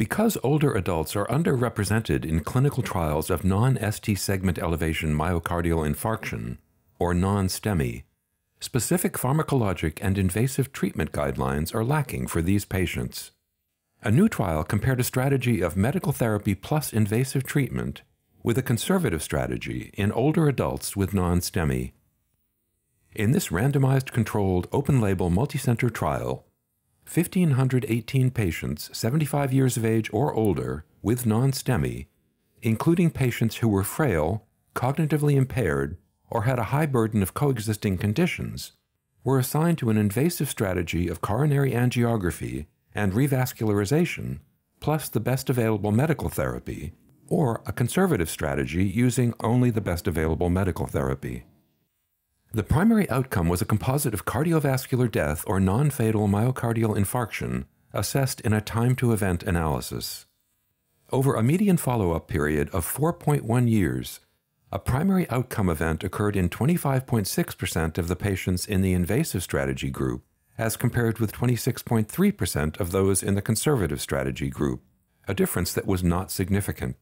Because older adults are underrepresented in clinical trials of non ST segment elevation myocardial infarction, or non STEMI, specific pharmacologic and invasive treatment guidelines are lacking for these patients. A new trial compared a strategy of medical therapy plus invasive treatment with a conservative strategy in older adults with non STEMI. In this randomized controlled open label multicenter trial, 1,518 patients 75 years of age or older with non STEMI, including patients who were frail, cognitively impaired, or had a high burden of coexisting conditions, were assigned to an invasive strategy of coronary angiography and revascularization, plus the best available medical therapy, or a conservative strategy using only the best available medical therapy. The primary outcome was a composite of cardiovascular death or non fatal myocardial infarction assessed in a time to event analysis. Over a median follow up period of 4.1 years, a primary outcome event occurred in 25.6% of the patients in the invasive strategy group, as compared with 26.3% of those in the conservative strategy group, a difference that was not significant.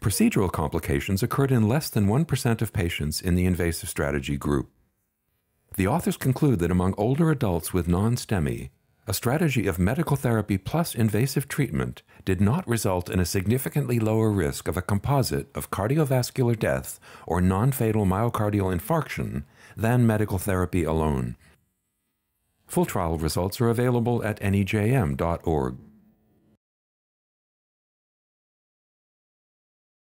Procedural complications occurred in less than 1% of patients in the invasive strategy group. The authors conclude that among older adults with non STEMI, a strategy of medical therapy plus invasive treatment did not result in a significantly lower risk of a composite of cardiovascular death or non fatal myocardial infarction than medical therapy alone. Full trial results are available at nejm.org.